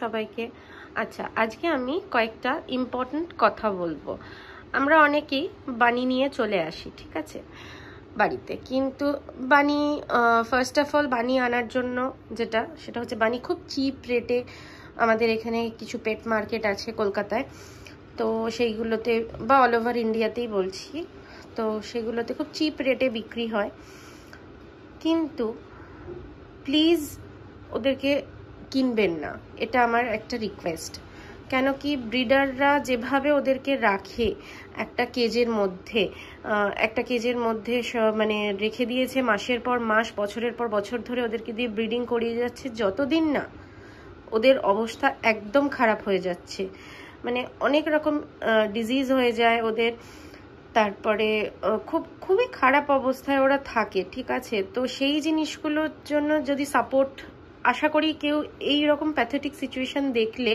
সবাইকে। আচ্ছা আজকে আমি কয়েকটা ইম্পর্ট্যান্ট কথা বলব। আমরা অনেকেই বাণী নিয়ে চলে আসি, ঠিক আছে? বাড়িতে। কিন্তু বাণী ফার্স্ট অফ অল বাণী আনার জন্য যেটা, সেটা হচ্ছে বাণী খুব চিপ রেটে আমাদের এখানে কিছু পেট মার্কেট আছে কলকাতায়। তো সেইগুলোতে, বা অল ওভার ইন্ডিয়াতেই বলছি। তো সেগুলোতে খুব চিপ রেটে বিক্রি হয়। কিন্তু প্লিজ ওদেরকে কিনবেন না। এটা আমার একটা রিকোয়েস্ট কেন কি ব্রিডাররা যেভাবে ওদেরকে রাখে একটা কেজের মধ্যে একটা কেজের মধ্যে মানে রেখে দিয়েছে মাসের পর মাস, বছরের পর বছর ধরে ওদেরকে দিয়ে ব্রিডিং করিয়ে যাচ্ছে, যতদিন না ওদের অবস্থা একদম খারাপ হয়ে যাচ্ছে। মানে অনেক রকম ডিজিজ হয়ে যায় ওদের। তারপরে খুব, খুবই খারাপ অবস্থায় ওরা থাকে, ঠিক আছে? তো সেই জিনিসগুলোর জন্য যদি সাপোর্ট আশা করি কেউ এই রকম প্যাথেটিক সিচুয়েশন দেখলে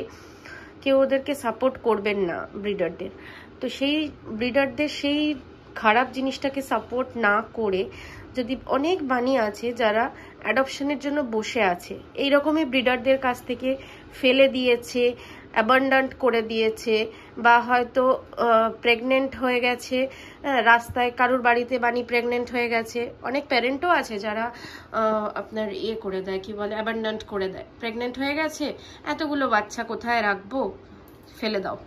কেউ ওদেরকে সাপোর্ট করবেন না ব্রিডারদের তো সেই ব্রিডারদের সেই খারাপ জিনিসটাকে সাপোর্ট না করে যদি অনেক বাণী আছে যারা অ্যাডপশনের জন্য বসে আছে এই রকমই ব্রিডারদের কাছ থেকে ফেলে দিয়েছে অ্যাবান্ডান্ট করে দিয়েছে বা হয়তো প্রেগনেন্ট হয়ে গেছে রাস্তায় কারুর বাড়িতে বাণী প্রেগনেন্ট হয়ে গেছে। অনেক প্যারেন্টও আছে যারা আপনার ইয়ে করে দেয়, কি বলে অ্যাবান্ডান্ট করে দেয়। প্রেগনেন্ট হয়ে গেছে, এতগুলো বাচ্চা কোথায় রাখব? ফেলে দাও।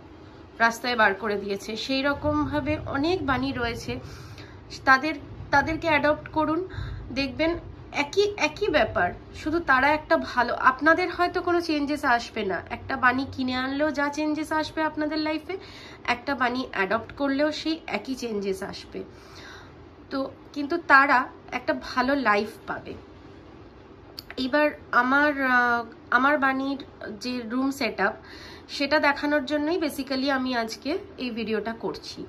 রাস্তায় বার করে দিয়েছে। সেই রকমভাবে অনেক বাণী রয়েছে। তাদের, তাদেরকে অ্যাডপ্ট করুন। দেখবেন একই একই ব্যাপার। শুধু তারা একটা ভালো, আপনাদের হয়তো কোনো চেঞ্জেস আসবে না। একটা বাণী কিনে আনলেও যা চেঞ্জেস আসবে আপনাদের লাইফে একটা বাণী অ্যাডপ্ট করলেও সেই একই চেঞ্জেস আসবে। তো কিন্তু তারা একটা ভালো লাইফ পাবে। এবার আমার আমার বাণীর যে রুম সেট সেটা দেখানোর জন্যই বেসিক্যালি আমি আজকে এই ভিডিওটা করছি।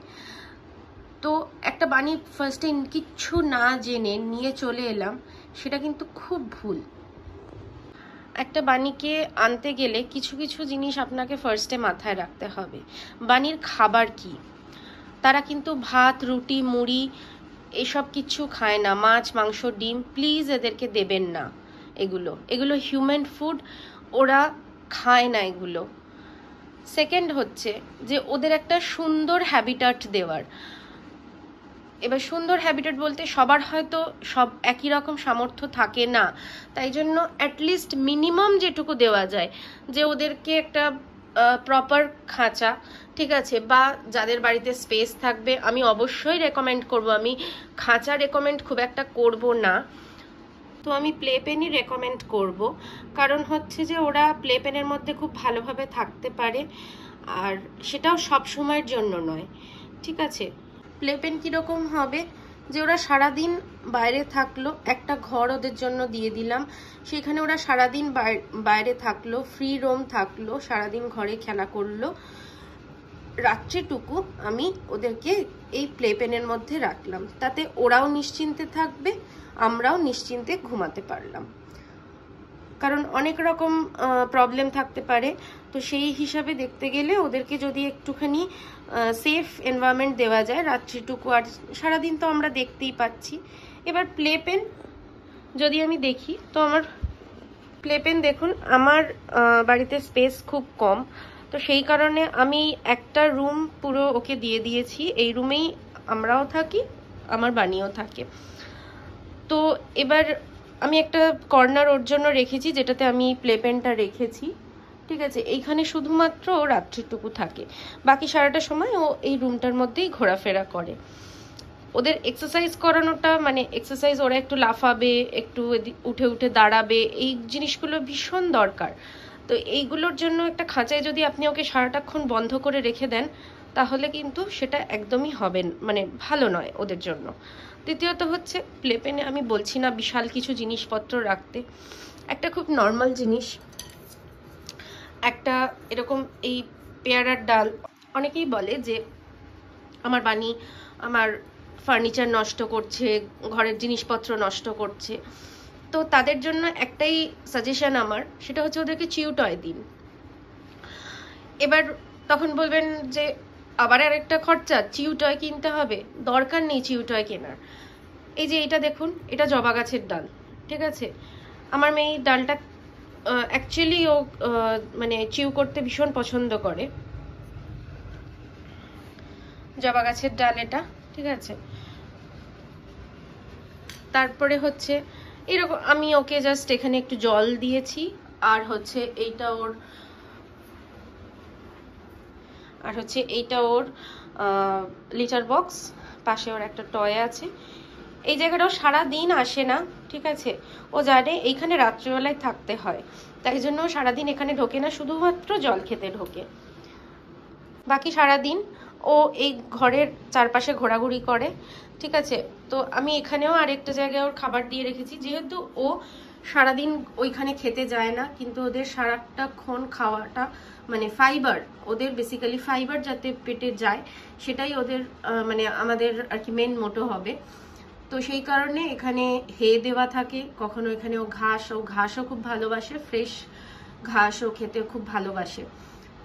তো একটা বাণী ফার্স্টে কিচ্ছু না জেনে নিয়ে চলে এলাম। সেটা কিন্তু খুব ভুল। একটা বাণীকে আনতে গেলে কিছু কিছু জিনিস আপনাকে ফার্স্টে মাথায় রাখতে হবে। বাণীর খাবার কি? তারা কিন্তু ভাত, রুটি, মুড়ি এসব কিছু খায় না। মাছ, মাংস, ডিম প্লিজ এদেরকে দেবেন না এগুলো। এগুলো হিউম্যান ফুড ওরা খায় না এগুলো। সেকেন্ড হচ্ছে যে ওদের একটা সুন্দর হ্যাবিটাট দেওয়ার। এবার সুন্দর হ্যাবিটেট বলতে সবার হয়তো সব একই রকম সামর্থ্য থাকে না। তাই জন্য অ্যাটলিস্ট মিনিমাম যেটুকু দেওয়া যায়, যে ওদেরকে একটা প্রপার খাঁচা, ঠিক আছে? বা যাদের বাড়িতে স্পেস থাকবে, আমি অবশ্যই রেকমেন্ড করব। আমি খাঁচা রেকমেন্ড খুব একটা করব না। তো আমি প্লে পেনই রেকমেন্ড করব। কারণ হচ্ছে যে ওরা প্লে পেনের মধ্যে খুব ভালোভাবে থাকতে পারে। আর সেটাও সব সময়ের জন্য নয়। ঠিক আছে? প্লে পেন কীরকম হবে? যে ওরা সারাদিন বাইরে থাকল, একটা ঘর ওদের জন্য দিয়ে দিলাম। সেখানে ওরা সারাদিন বাইরে থাকল ফ্রি রোম থাকল, সারাদিন ঘরে খেলা করল। রাত্রিটুকু আমি ওদেরকে এই প্লে পেনের মধ্যে রাখলাম। তাতে ওরাও নিশ্চিন্তে থাকবে, আমরাও নিশ্চিন্তে ঘুমাতে পারলাম। কারণ অনেক রকম প্রবলেম থাকতে পারে। তো সেই হিসাবে দেখতে গেলে ওদেরকে যদি একটুখানি সেফ এনভায়রনমেন্ট দেওয়া যায়, রাত্রিটুকু, আর সারাদিন তো আমরা দেখতেই পাচ্ছি। এবার প্লে পেন যদি আমি দেখি, তো আমার প্লে পেন দেখুন, আমার বাড়িতে স্পেস খুব কম। তো সেই কারণে আমি একটা রুম পুরো ওকে দিয়ে দিয়েছি। এই রুমেই আমরাও থাকি, আমার বানিয়েও থাকে। তো এবার আমি একটা কর্নার ওর জন্য রেখেছি, যেটাতে আমি প্লে পেনটা রেখেছি। ঠিক আছে? এইখানে শুধুমাত্র ও রাত্রিটুকু থাকে। বাকি সারাটা সময় ও এই রুমটার মধ্যেই ঘোরাফেরা করে। ওদের এক্সারসাইজ করানোটা মানে এক্সারসাইজ ওরা একটু লাফাবে, একটু উঠে উঠে দাঁড়াবে, এই জিনিসগুলো ভীষণ দরকার। তো এইগুলোর জন্য একটা খাঁচায় যদি আপনি ওকে সারাটাক্ষণ বন্ধ করে রেখে দেন, তাহলে কিন্তু সেটা একদমই হবে মানে ভালো নয় ওদের জন্য। দ্বিতীয়ত হচ্ছে প্লেপেনে আমি বলছি না বিশাল কিছু জিনিসপত্র রাখতে। একটা খুব নর্মাল জিনিস, একটা এরকম এই পেয়ারার ডাল। অনেকেই বলে যে আমার বাণী আমার ফার্নিচার নষ্ট করছে, ঘরের জিনিসপত্র নষ্ট করছে। তো তাদের জন্য একটাই সাজেশন আমার, সেটা হচ্ছে ওদেরকে চিউটয় দিন। এবার তখন বলবেন যে আবার আর একটা খরচা, চিউটয় কিনতে হবে। দরকার নেই চিউটয় কেনার। এই যে এটা দেখুন, এটা জবা গাছের ডাল, ঠিক আছে? আমার মেয়ে ডালটা অ্যাকচুয়ালি ও মানে চিউ করতে ভীষণ পছন্দ করে। জবা গাছের ডাল এটা, ঠিক আছে? তারপরে হচ্ছে, এরকম, আমি ওকে জাস্ট এখানে একটু জল দিয়েছি, আর হচ্ছে এইটা ওর আর হচ্ছে এইটা ওর লিটার বক্স, পাশে ওর একটা টয় আছে। এই জায়গাটাও সারা দিন আসে না, ঠিক আছে? ও জানে এইখানে রাত্রিবেলায় থাকতে হয়। তাই জন্য সারাদিন এখানে ঢোকে না, শুধুমাত্র জল খেতে ঢোকে। বাকি সারাদিন ও এই ঘরের চারপাশে ঘোরাঘুরি করে, ঠিক আছে? তো আমি এখানেও আরেকটা জায়গায় ওর খাবার দিয়ে রেখেছি। যেহেতু ও সারাদিন ওইখানে খেতে যায় না, কিন্তু ওদের সারাটাক্ষণ খাওয়াটা মানে ফাইবার ওদের বেসিক্যালি ফাইবার যাতে পেটে যায়, সেটাই ওদের মানে আমাদের আর কি মেন মোটো হবে। তো সেই কারণে এখানে হে দেওয়া থাকে, কখনো এখানে ও ঘাস, ও ঘাসও খুব ভালোবাসে ফ্রেশ ঘাসও খেতে খুব ভালোবাসে।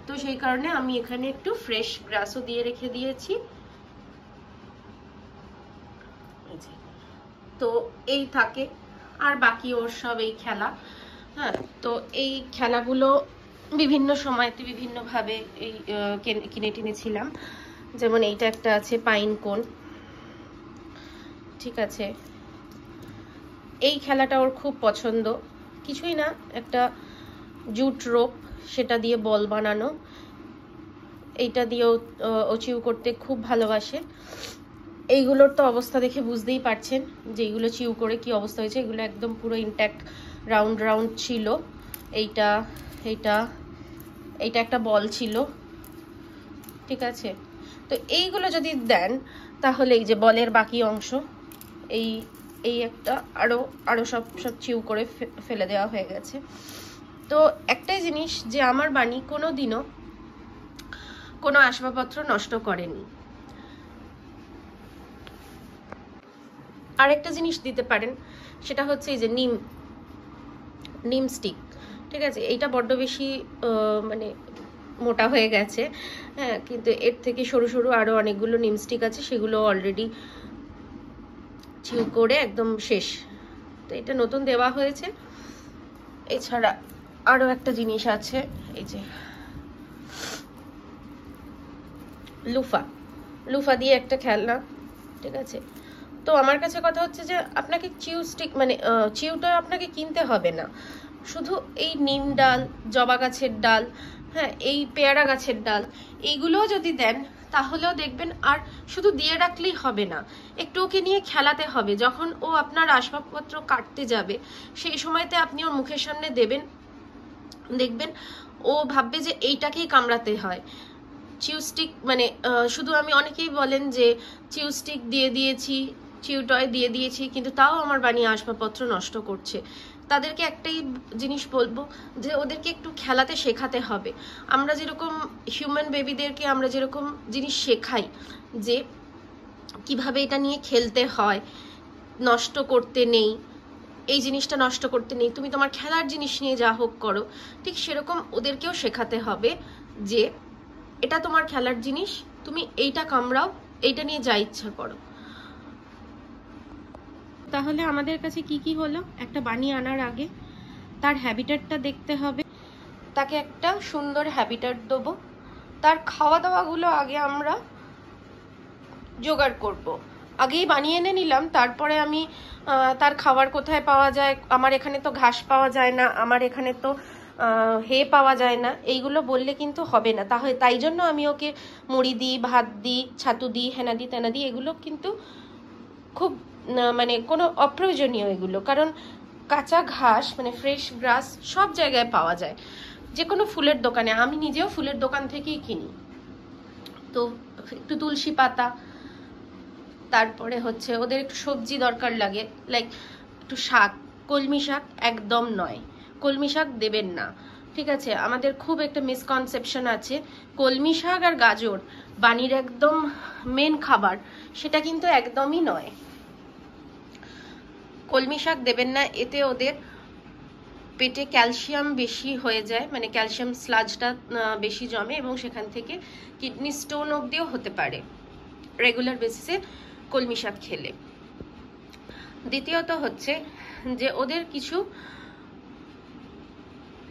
তো সেই কারণে আমি এখানে একটু ফ্রেশ গ্রাসও দিয়ে রেখে দিয়েছি। তো এই থাকে। আর বাকি ওর সব এই খেলা। হ্যাঁ তো এই খেলাগুলো বিভিন্ন সময়তে বিভিন্নভাবে এই কেন- টিনেছিলাম যেমন এইটা একটা আছে পাইন কোন। ঠিক আছে। এই খেলাটা ওর খুব পছন্দ। কিছুই না একটা জুট রোপ সেটা দিয়ে বল বানানো। এইটা দিয়েও আহ, ও চিউ করতে খুব ভালোবাসে। এইগুলোর তো অবস্থা দেখে বুঝতেই পারছেন যে এইগুলো চিউ করে কি অবস্থা হয়েছে। এগুলো একদম পুরো ইনট্যাক্ট রাউন্ড রাউন্ড ছিল। এইটা এইটা এইটা একটা বল ছিল। ঠিক আছে? তো এইগুলো যদি দেন, তাহলে এই যে বলের বাকি অংশ, এই এই একটা আরও আরও সব সব চিউ করে ফেলে দেওয়া হয়ে গেছে। তো একটাই জিনিস যে আমার বাণী কোনো দিনও কোনো আসবাবপত্র নষ্ট করেনি। আরেকটা জিনিস দিতে পারেন, সেটা হচ্ছে এই যে নিম নিম স্টিক ঠিক আছে, এইটা বড্ড বেশি মানে মোটা হয়ে গেছে। হ্যাঁ কিন্তু এর থেকে সরু সরু আরও অনেকগুলো নিমস্টিক আছে, সেগুলো অলরেডি চিউ করে একদম শেষ। তো এটা নতুন দেওয়া হয়েছে। এছাড়া আরও একটা জিনিস আছে, এই যে লুফা। লুফা দিয়ে একটা খেলনা, ঠিক আছে। তো আমার কাছে কথা হচ্ছে যে, আপনাকে চিউ স্টিক মানে চিউটা আপনাকে কিনতে হবে না। শুধু এই নিম ডাল, জবা গাছের ডাল হ্যাঁ এই পেয়ারা গাছের ডাল, এইগুলোও যদি দেন, তাহলেও দেখবেন আর শুধু দিয়ে রাখলেই হবে না। একটু ওকে নিয়ে খেলাতে হবে। যখন ও আপনার আসবাবপত্র কাটতে যাবে, সেই সময়তে আপনি ওর মুখের সামনে দেবেন, দেখবেন ও ভাববে যে এইটাকেই কামড়াতে হয়। চিউস্টিক মানে শুধু আমি অনেকেই বলেন যে চিউস্টিক দিয়ে দিয়েছি চিউটয় দিয়ে দিয়েছি, কিন্তু তাও আমার বানিয়ে আসবাবপত্র নষ্ট করছে। তাদেরকে একটাই জিনিস বলব যে ওদেরকে একটু খেলাতে শেখাতে হবে। আমরা যেরকম হিউম্যান বেবিদেরকে আমরা যেরকম জিনিস শেখাই যে কীভাবে এটা নিয়ে খেলতে হয়, নষ্ট করতে নেই, এই জিনিসটা নষ্ট করতে নেই, তুমি তোমার খেলার জিনিস নিয়ে যা হোক করো, ঠিক সেরকম ওদেরকেও শেখাতে হবে যে এটা তোমার খেলার জিনিস, তুমি এইটা কামড়াও, এইটা নিয়ে যা ইচ্ছা করো। তাহলে আমাদের কাছে কি কি হলো? একটা বানিয়ে আনার আগে তার হ্যাবিটেটটা দেখতে হবে। তাকে একটা সুন্দর হ্যাবিটেট দেবো। তার খাওয়া দাওয়াগুলো আগে আমরা জোগাড় করব। আগেই বানিয়ে এনে নিলাম, তারপরে আমি তার খাবার কোথায় পাওয়া যায়, আমার এখানে তো ঘাস পাওয়া যায় না, আমার এখানে তো হে পাওয়া যায় না, এইগুলো বললে কিন্তু হবে না। তাহলে তাই জন্য আমি ওকে মুড়ি দিই, ভাত দিই, ছাতু দিই, হেনা দিই, তেনা দিই, এগুলো কিন্তু খুব মানে কোনো অপ্রয়োজনীয় এগুলো। কারণ কাঁচা ঘাস মানে ফ্রেশ গ্রাস সব জায়গায় পাওয়া যায়। যে কোনো ফুলের দোকানে। আমি নিজেও ফুলের দোকান থেকেই কিনি। তো একটু তুলসী পাতা, তারপরে হচ্ছে ওদের একটু সবজি দরকার লাগে। লাইক একটু শাক। কলমি শাক একদম নয়। কলমি শাক দেবেন না। ঠিক আছে? আমাদের খুব একটা মিসকনসেপশন আছে। কলমি শাক আর গাজর বানির একদম মেন খাবার। সেটা কিন্তু একদমই নয়। কলমি শাক দেবেন না, এতে ওদের পেটে ক্যালসিয়াম বেশি হয়ে যায় মানে ক্যালসিয়াম স্লাজটা বেশি জমে এবং সেখান থেকে কিডনি স্টোন অবধিও হতে পারে রেগুলার বেসিসে কলমি শাক খেলে। দ্বিতীয়ত হচ্ছে যে ওদের কিছু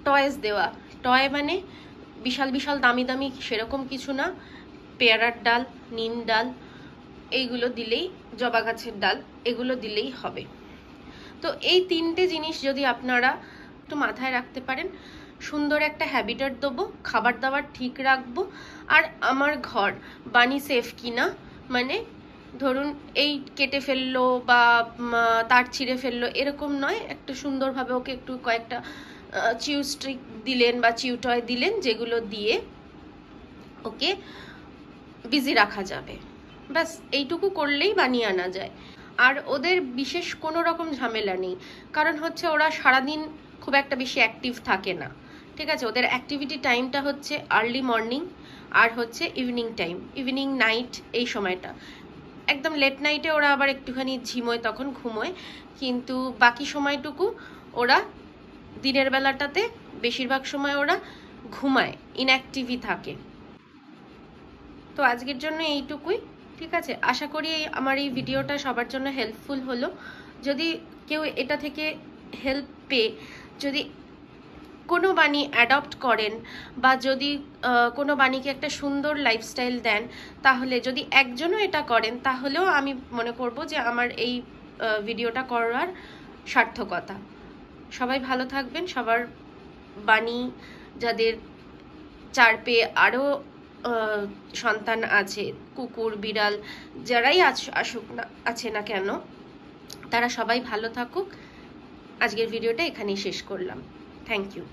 টয়েস দেওয়া, টয় মানে বিশাল বিশাল দামি দামি সেরকম কিছু না, পেয়ারার ডাল, নিম ডাল, এইগুলো দিলেই জবা গাছের ডাল, এগুলো দিলেই হবে। তো এই তিনটে জিনিস যদি আপনারা একটু মাথায় রাখতে পারেন, সুন্দর একটা হ্যাবিটার দেবো, খাবার দাবার ঠিক রাখব, আর আমার ঘর বানি সেফ কিনা মানে ধরুন এই কেটে ফেলল বা তার ছিঁড়ে ফেলল, এরকম নয়, একটা সুন্দরভাবে ওকে একটু কয়েকটা চিউ স্ট্রিক দিলেন বা চিউটয় দিলেন, যেগুলো দিয়ে ওকে বিজি রাখা যাবে। ব্যাস, এইটুকু করলেই বানিয়ে আনা যায়। আর ওদের বিশেষ কোনো রকম ঝামেলা নেই। কারণ হচ্ছে ওরা সারাদিন খুব একটা বেশি অ্যাক্টিভ থাকে না। ঠিক আছে? ওদের অ্যাক্টিভিটি টাইমটা হচ্ছে আর্লি মর্নিং আর হচ্ছে ইভিনিং টাইম ইভিনিং নাইট এই সময়টা। একদম লেট নাইটে ওরা আবার একটুখানি ঝিমোয়, তখন ঘুমোয়। কিন্তু বাকি সময়টুকু ওরা দিনের বেলাটাতে বেশিরভাগ সময় ওরা ঘুমায় ইনঅ্যাক্টিভই থাকে। তো আজকের জন্য এইটুকুই। ঠিক আছে? আশা করি আমার এই ভিডিওটা সবার জন্য হেল্পফুল হলো। যদি কেউ এটা থেকে হেল্প পেয়ে যদি কোনো বাণী অ্যাডপ্ট করেন বা যদি কোনো বাণীকে একটা সুন্দর লাইফস্টাইল দেন, তাহলে যদি একজনও এটা করেন, তাহলেও আমি মনে করব যে আমার এই ভিডিওটা করার সার্থকতা। সবাই ভালো থাকবেন। সবার বাণী যাদের চার পেয়ে আরও সন্তান আছে, কুকুর, বিড়াল, যারাই আসুক না, আছে না কেন, তারা সবাই ভালো থাকুক। আজকের ভিডিওটা এখানেই শেষ করলাম। Thank you